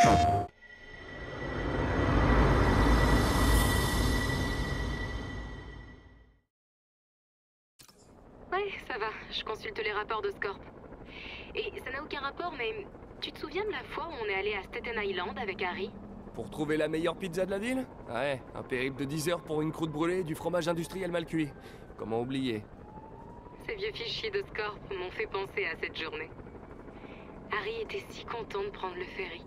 Ouais, ça va. Je consulte les rapports de Scorp. Et ça n'a aucun rapport, mais tu te souviens de la fois où on est allé à Staten Island avec Harry? Pour trouver la meilleure pizza de la ville? Ouais, un périple de 10 heures pour une croûte brûlée et du fromage industriel mal cuit. Comment oublier? Ces vieux fichiers de Scorp m'ont fait penser à cette journée. Harry était si content de prendre le ferry.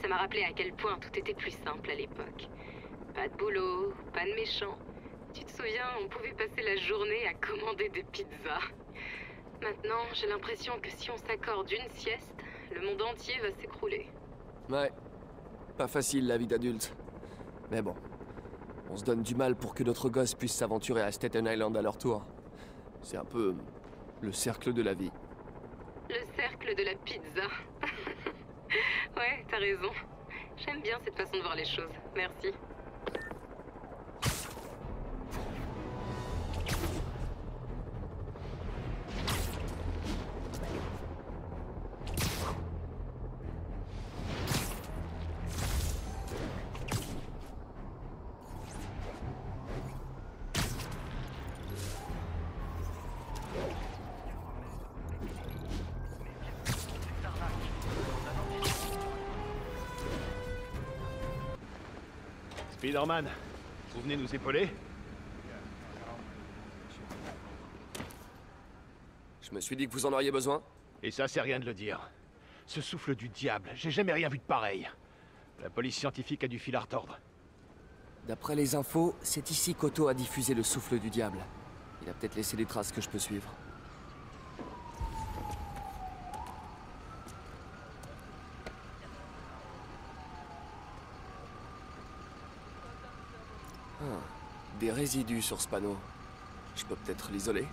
Ça m'a rappelé à quel point tout était plus simple à l'époque. Pas de boulot, pas de méchants. Tu te souviens, on pouvait passer la journée à commander des pizzas. Maintenant, j'ai l'impression que si on s'accorde une sieste, le monde entier va s'écrouler. Ouais. Pas facile la vie d'adulte. Mais bon. On se donne du mal pour que notre gosse puisse s'aventurer à Staten Island à leur tour. C'est un peu le cercle de la vie. Le cercle de la pizza. Ouais, t'as raison. J'aime bien cette façon de voir les choses. Merci. Spider-Man, vous venez nous épauler? Je me suis dit que vous en auriez besoin. Et ça, c'est rien de le dire. Ce souffle du diable, j'ai jamais rien vu de pareil. La police scientifique a du fil à retordre. D'après les infos, c'est ici qu'Otto a diffusé le souffle du diable. Il a peut-être laissé des traces que je peux suivre. Ah, des résidus sur ce panneau. Je peux peut-être l'isoler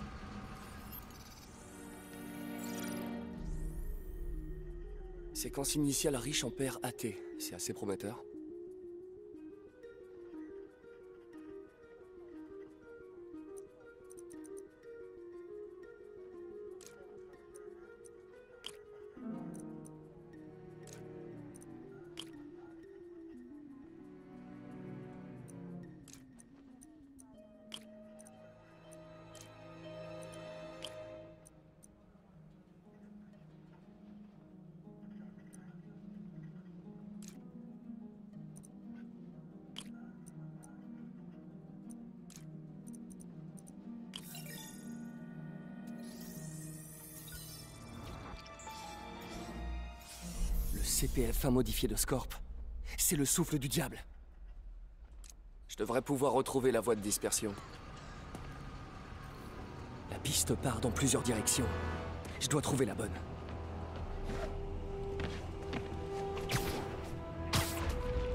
Séquence initiale riche en père athée. C'est assez prometteur. CPF1 modifié de Scorp. C'est le souffle du diable. Je devrais pouvoir retrouver la voie de dispersion. La piste part dans plusieurs directions. Je dois trouver la bonne.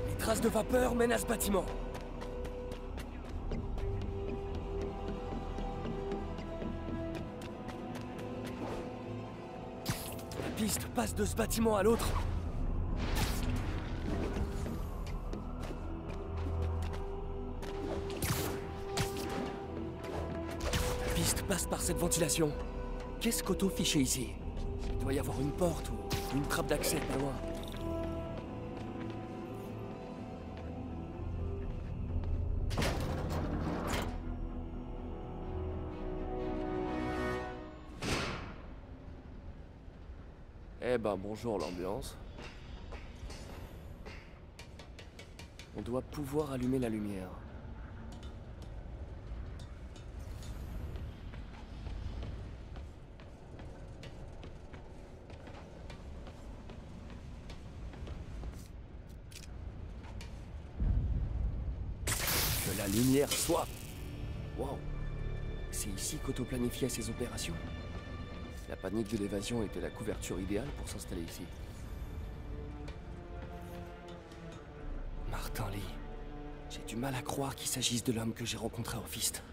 Les traces de vapeur mènent à ce bâtiment. La piste passe de ce bâtiment à l'autre. Cette ventilation. Qu'est-ce qu'Otto fichait ici? Il doit y avoir une porte ou une trappe d'accès pas loin. Eh ben bonjour l'ambiance. On doit pouvoir allumer la lumière. Lumière soit... Wow. C'est ici qu'Otto planifiait ses opérations La panique de l'évasion était la couverture idéale pour s'installer ici. Martin Lee. J'ai du mal à croire qu'il s'agisse de l'homme que j'ai rencontré au Fist.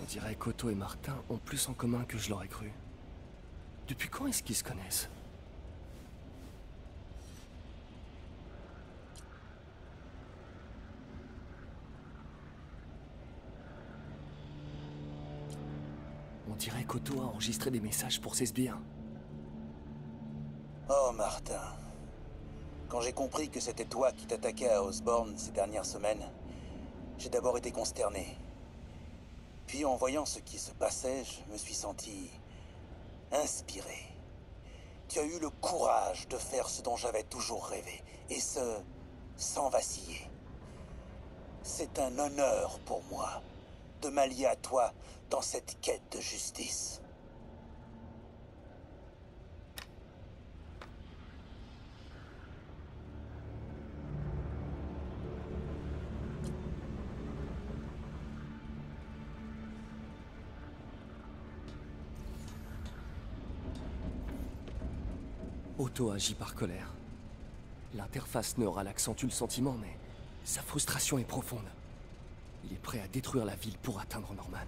On dirait qu'Otto et Martin ont plus en commun que je l'aurais cru. Depuis quand est-ce qu'ils se connaissent? Dirait qu'Otto a enregistré des messages pour ses sbires. Oh, Martin. Quand j'ai compris que c'était toi qui t'attaquais à Osborne ces dernières semaines, j'ai d'abord été consterné. Puis en voyant ce qui se passait, je me suis senti inspiré. Tu as eu le courage de faire ce dont j'avais toujours rêvé, et ce, sans vaciller. C'est un honneur pour moi de m'allier à toi dans cette quête de justice. Otto agit par colère. L'interface neural accentue le sentiment, mais sa frustration est profonde. Il est prêt à détruire la ville pour atteindre Norman.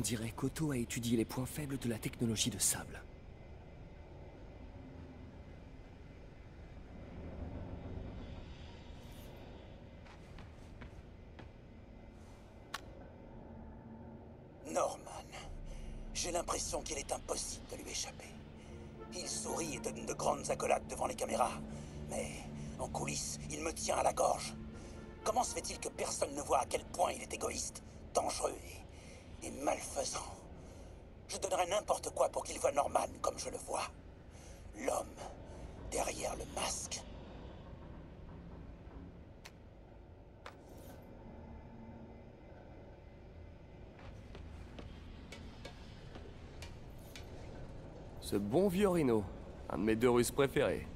On dirait qu'Otto a étudié les points faibles de la technologie de sable. Norman. J'ai l'impression qu'il est impossible de lui échapper. Il sourit et donne de grandes accolades devant les caméras. Mais en coulisses, il me tient à la gorge. Comment se fait-il que personne ne voit à quel point il est égoïste, dangereux et, et malfaisant Je donnerais n'importe quoi pour qu'il voie Norman comme je le vois. L'homme derrière le masque. Ce bon vieux Rhino, un de mes deux Russes préférés.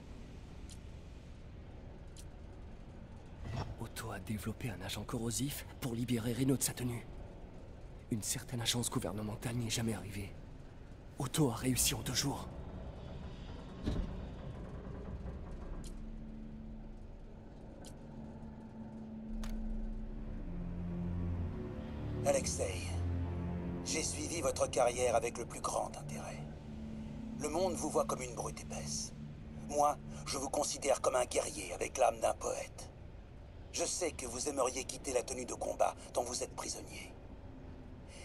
Otto a développé un agent corrosif pour libérer Rhino de sa tenue. Une certaine agence gouvernementale n'y est jamais arrivée. Otto a réussi en deux jours. Alexei, j'ai suivi votre carrière avec le plus grand intérêt. Le monde vous voit comme une brute épaisse. Moi, je vous considère comme un guerrier avec l'âme d'un poète. Je sais que vous aimeriez quitter la tenue de combat dont vous êtes prisonnier.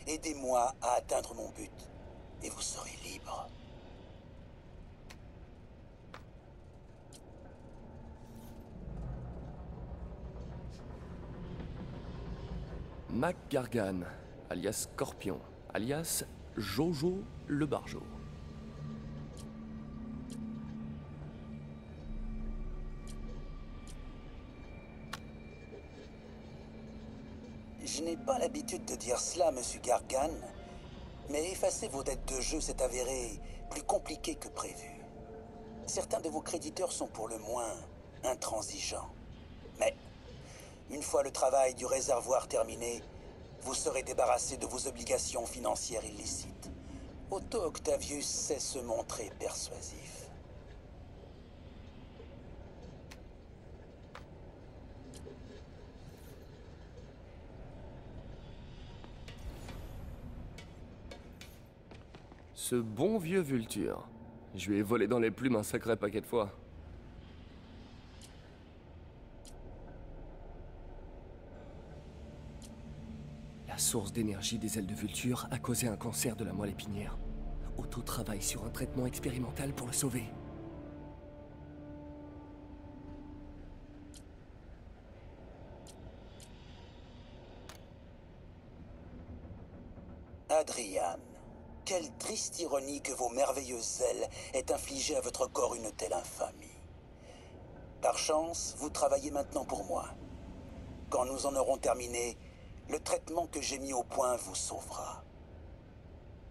Aidez-moi à atteindre mon but, et vous serez libre. Mac Gargan, alias Scorpion, alias Jojo le Barjo. Je n'ai pas l'habitude de dire cela, monsieur Gargan, mais effacer vos dettes de jeu s'est avéré plus compliqué que prévu. Certains de vos créditeurs sont pour le moins intransigeants. Mais, une fois le travail du réservoir terminé, vous serez débarrassé de vos obligations financières illicites. Otto Octavius sait se montrer persuasif. Ce bon vieux Vulture. Je lui ai volé dans les plumes un sacré paquet de fois. La source d'énergie des ailes de Vulture a causé un cancer de la moelle épinière. Otto travaille sur un traitement expérimental pour le sauver. Aient infligé à votre corps une telle infamie. Par chance, vous travaillez maintenant pour moi. Quand nous en aurons terminé, le traitement que j'ai mis au point vous sauvera.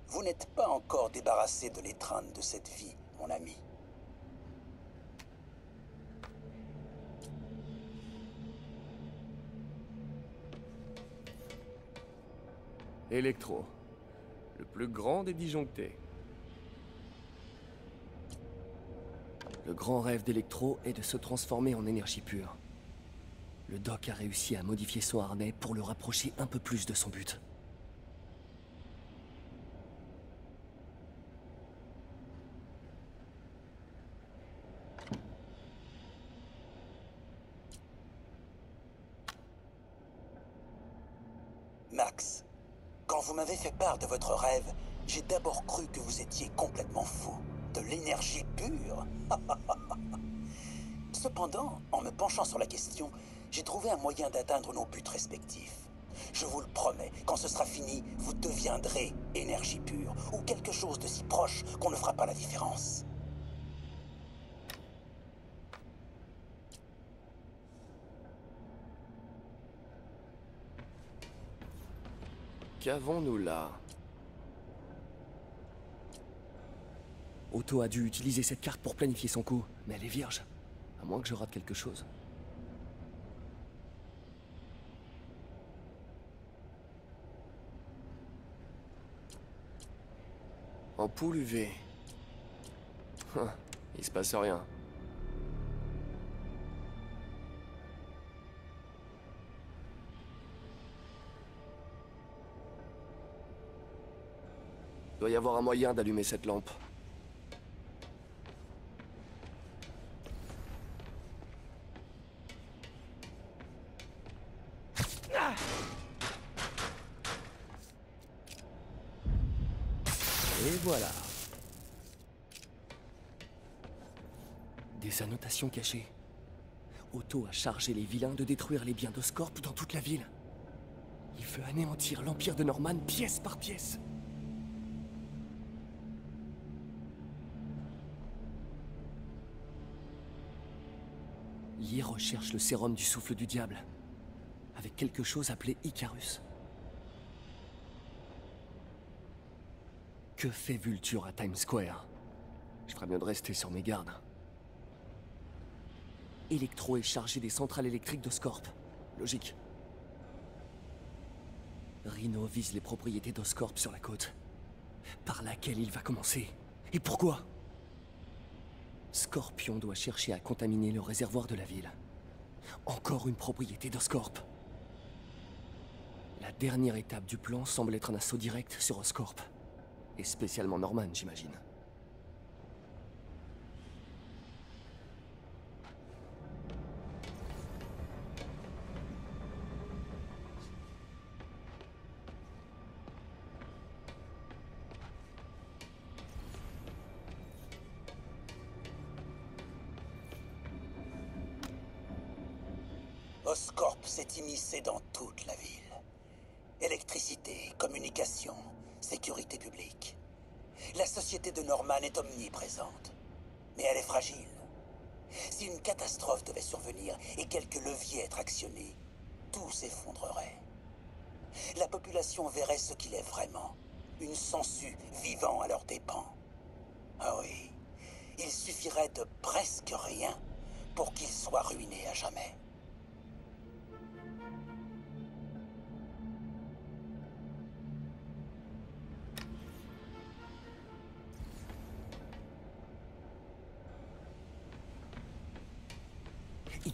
Vous n'êtes pas encore débarrassé de l'étreinte de cette vie, mon ami. Electro. Le plus grand des disjonctés. Le grand rêve d'Electro est de se transformer en énergie pure. Le Doc a réussi à modifier son harnais pour le rapprocher un peu plus de son but. Max, quand vous m'avez fait part de votre rêve, j'ai d'abord cru que vous étiez complètement fou. De l'énergie pure Cependant, en me penchant sur la question, j'ai trouvé un moyen d'atteindre nos buts respectifs. Je vous le promets, quand ce sera fini, vous deviendrez énergie pure, ou quelque chose de si proche qu'on ne fera pas la différence. Qu'avons-nous là? Otto a dû utiliser cette carte pour planifier son coup, mais elle est vierge. À moins que je rate quelque chose. Ampoule UV. Il se passe rien. Doit y avoir un moyen d'allumer cette lampe. Et voilà. Cachées. Otto a chargé les vilains de détruire les biens d'Oscorp dans toute la ville. Il veut anéantir l'Empire de Norman pièce par pièce. Yi recherche le sérum du souffle du diable, avec quelque chose appelé Icarus. Que fait Vulture à Times Square? Je ferais bien de rester sur mes gardes. Electro est chargé des centrales électriques de Scorp. Logique. Rhino vise les propriétés d'Oscorp sur la côte. Par laquelle il va commencer. Et pourquoi? Scorpion doit chercher à contaminer le réservoir de la ville. Encore une propriété d'Oscorp. La dernière étape du plan semble être un assaut direct sur Oscorp. Et spécialement Norman, j'imagine. Omniprésente. Mais elle est fragile. Si une catastrophe devait survenir et quelques leviers être actionnés, tout s'effondrerait. La population verrait ce qu'il est vraiment. Une sangsue vivant à leurs dépens. Ah oui, il suffirait de presque rien pour qu'il soit ruiné à jamais.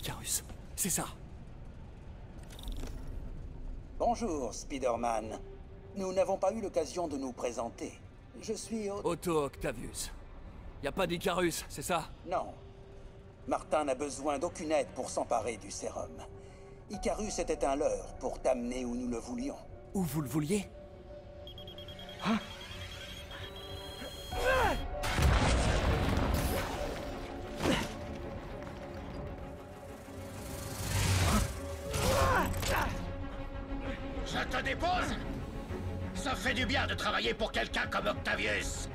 Icarus, c'est ça. Bonjour, Spider-Man. Nous n'avons pas eu l'occasion de nous présenter. Je suis... Otto- Otto Octavius. Y a pas d'Icarus, c'est ça? Non. Martin n'a besoin d'aucune aide pour s'emparer du sérum. Icarus était un leurre pour t'amener où nous le voulions. Où vous le vouliez? Je Ça fait du bien de travailler pour quelqu'un comme Octavius.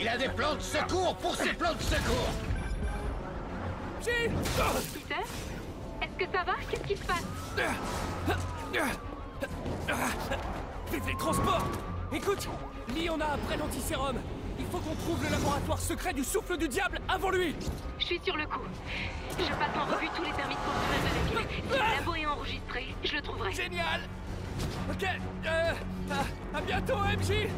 Il a des plans de secours pour ses plans de secours. Peter Est-ce que ça va? Qu'est-ce qui se passe? Vive les transports Écoute, Lee en a après l'antisérum. Il faut qu'on trouve le laboratoire secret du souffle du diable avant lui Je suis sur le coup. Je passe en revue tous les permis de construire de la ville. Si le labo est enregistré, je le trouverai. Génial Ok, euh, à, à bientôt, MJ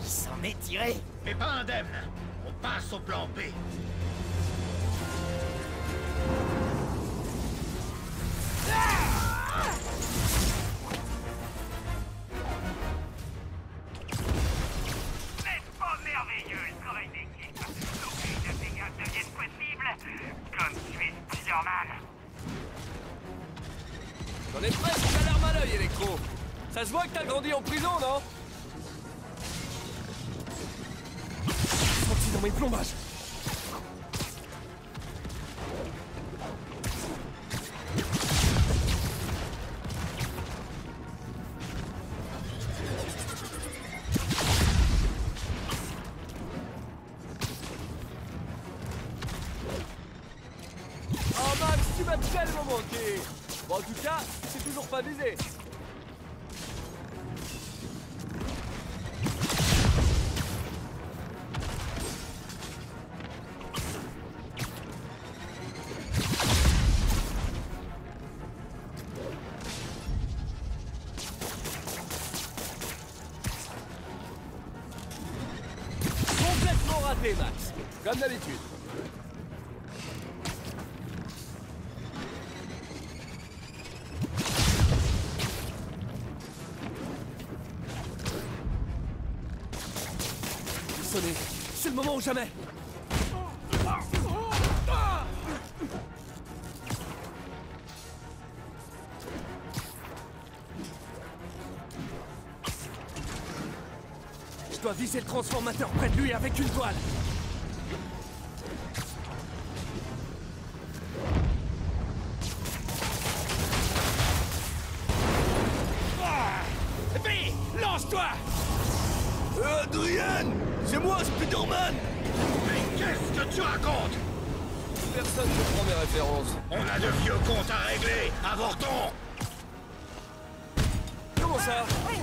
Il s'en est tiré Mais pas indemne. On passe au plan B. En tout cas, c'est toujours pas visé. C'est le moment ou jamais. Je dois viser le transformateur près de lui avec une toile.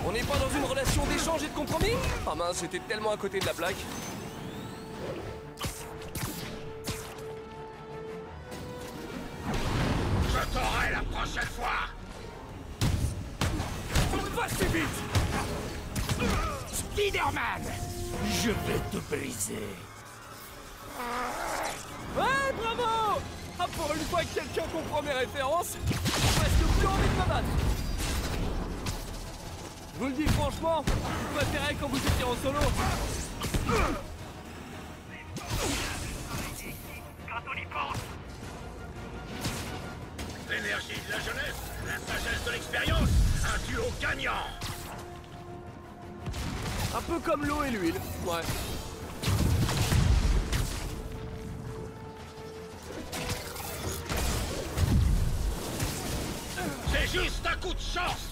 On n'est pas dans une relation d'échange et de compromis Ah mince, j'étais tellement à côté de la plaque. Je t'aurai la prochaine fois Pas si vite Spider-Man Je vais te briser. Ouais, bravo Ah, pour une fois que quelqu'un comprend mes références, j'ai presque plus envie de me battre. Je vous le dis franchement, je préférais quand vous étiez en solo. Quand on y pense L'énergie de la jeunesse, la sagesse de l'expérience, un duo gagnant Un peu comme l'eau et l'huile. Ouais. C'est juste un coup de chance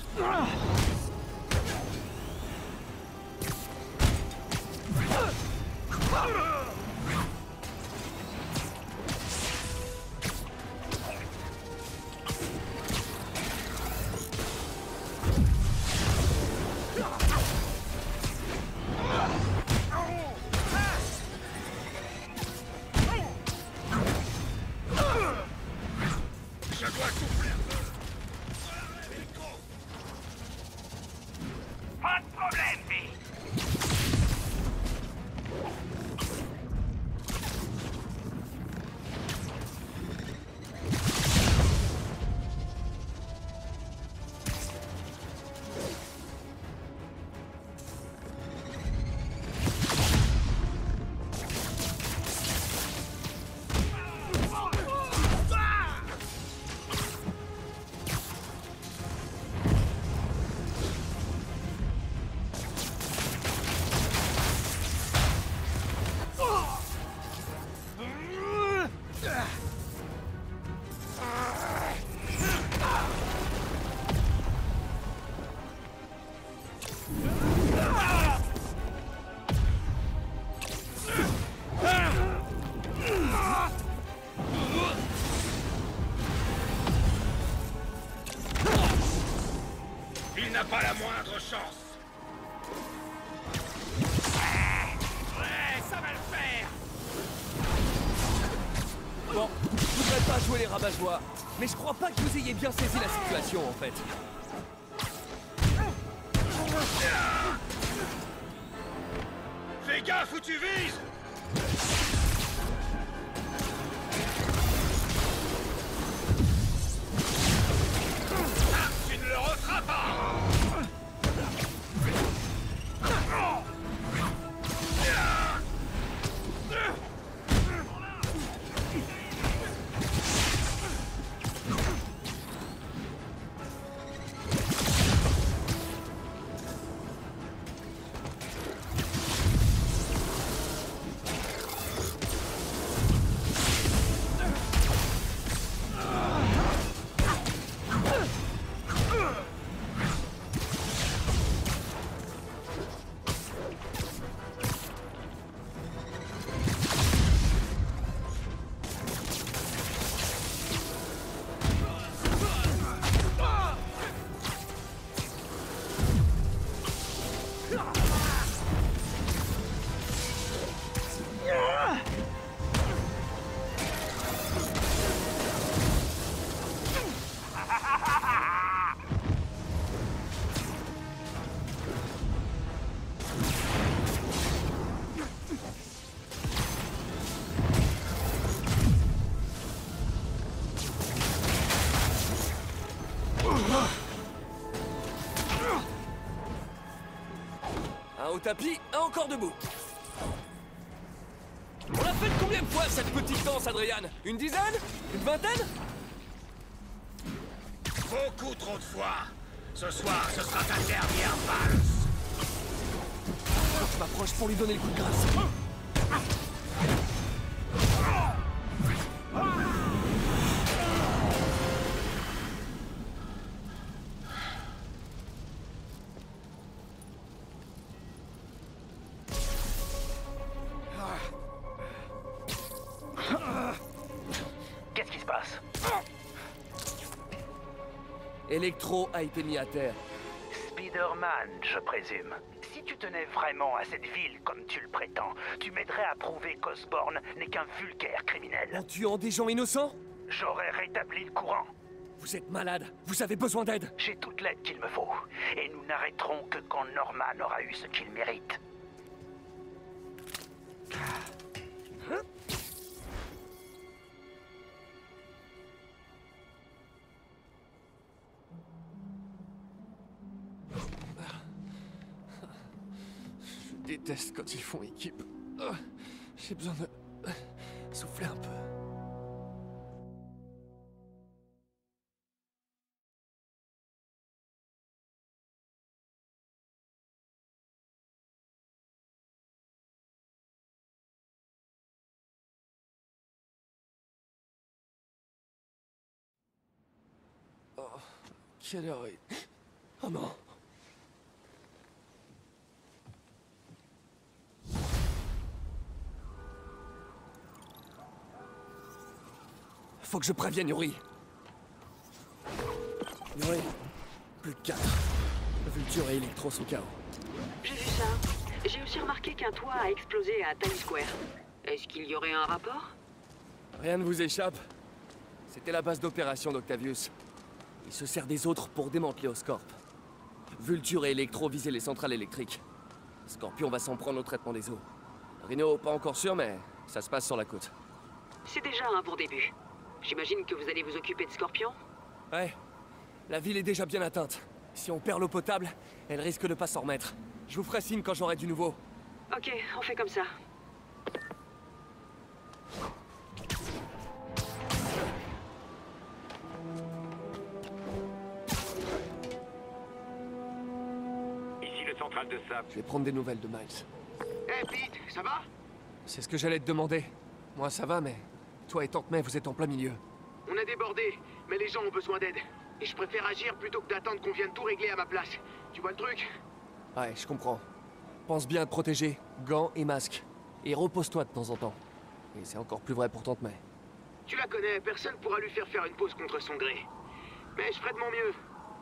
Ouais, ça va le faire Bon, je voudrais pas jouer les rabat-joie, mais je crois pas que vous ayez bien saisi la situation en fait. Fais gaffe où tu vises au tapis, un encore debout. On l'a fait combien de fois cette petite danse, Adrian? Une dizaine? Une vingtaine? Beaucoup trop de fois. Ce soir, ce sera ta dernière valse. Je m'approche pour lui donner le coup de grâce. Electro a été mis à terre. Spider-Man, je présume. Si tu tenais vraiment à cette ville comme tu le prétends, tu m'aiderais à prouver qu'Osborn n'est qu'un vulgaire criminel. En tuant des gens innocents? J'aurais rétabli le courant. Vous êtes malade, vous avez besoin d'aide. J'ai toute l'aide qu'il me faut. Et nous n'arrêterons que quand Norman aura eu ce qu'il mérite. Déteste quand ils font équipe. Ah, J'ai besoin de souffler un peu. Oh, quelle heure est... Oh non Faut que je prévienne Yuri. Yuri, plus de quatre. Vulture et Electro sont KO. J'ai vu ça. J'ai aussi remarqué qu'un toit a explosé à Times Square. Est-ce qu'il y aurait un rapport? Rien ne vous échappe. C'était la base d'opération d'Octavius. Il se sert des autres pour démanteler Oscorp. Vulture et Electro visaient les centrales électriques. Scorpion va s'en prendre au traitement des eaux. Rhino, pas encore sûr, mais ça se passe sur la côte. C'est déjà un bon début. J'imagine que vous allez vous occuper de Scorpion Ouais, la ville est déjà bien atteinte. Si on perd l'eau potable, elle risque de pas s'en remettre. Je vous ferai signe quand j'aurai du nouveau. Ok, on fait comme ça. Ici le central de sable. Je vais prendre des nouvelles de Miles. Hé Pete, ça va? C'est ce que j'allais te demander. Moi, ça va, mais toi et Tante May, vous êtes en plein milieu. On a débordé, mais les gens ont besoin d'aide. Et je préfère agir plutôt que d'attendre qu'on vienne tout régler à ma place. Tu vois le truc? Ouais, je comprends. Pense bien à te protéger, gants et masque. Et repose-toi de temps en temps. Et c'est encore plus vrai pour Tante May. Tu la connais, personne pourra lui faire faire une pause contre son gré. Mais je ferai de mon mieux.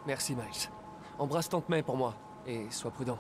Merci, Miles. Embrasse Tante May pour moi. Et sois prudent.